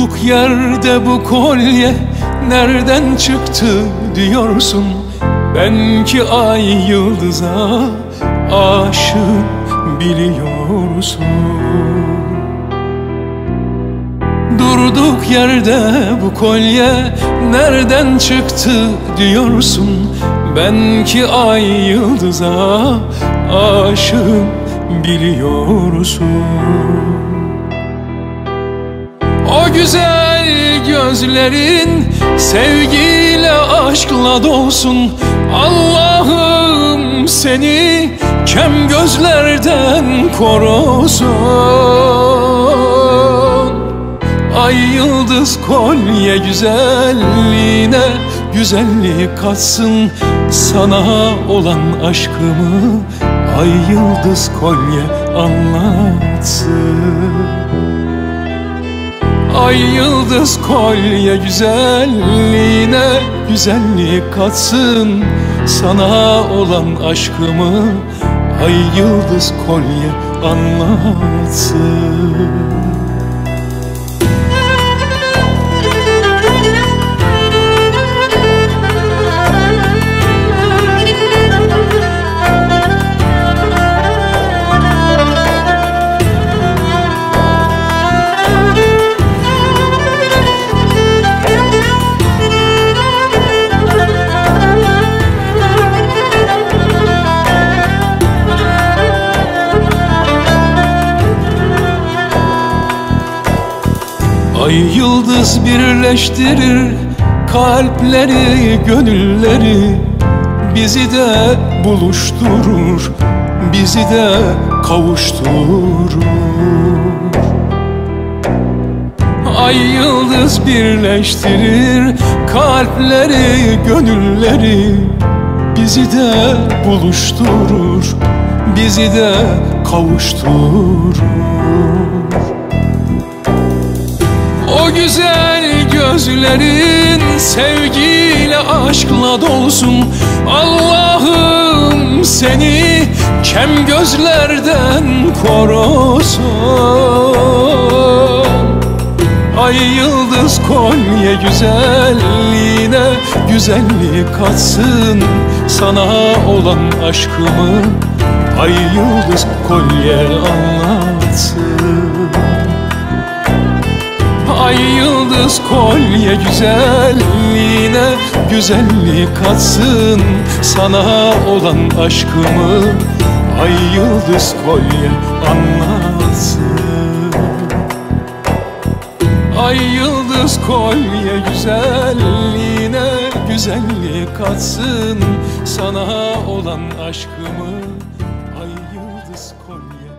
Durduk yerde bu kolye nereden çıktı diyorsun? Ben ki ay yıldıza aşığım biliyorsun. Durduk yerde bu kolye nereden çıktı diyorsun? Ben ki ay yıldıza aşığım biliyorsun güzel gözlerin sevgiyle aşkla dolsun. Allah'ım seni kem gözlerden korusun. Ay yıldız kolye güzelliğine güzellik katsın. Sana olan aşkımı ay yıldız kolye anlatsın Ay yıldız kolye güzelliğine güzellik katsın Sana olan aşkımı. Ay yıldız kolye anlatsın Ay yıldız birleştirir kalpleri, gönülleri. Bizi de buluşturur, bizi de kavuşturur. Ay yıldız birleştirir kalpleri, gönülleri. Bizi de buluşturur, bizi de kavuşturur Güzel gözlerin sevgiyle aşkla dolsun. Allah'ım seni kem gözlerden korusun. Ay yıldız kolye güzelliğine güzellik katsın. Sana olan aşkımı ay yıldız kolye anlatsın yıldız kolye güzelliğine güzellik katsın. Sana olan aşkımı ay yıldız kolye anlatsın. Ay yıldız kolye güzelliğine güzellik katsın. Sana olan aşkımı ay yıldız kolye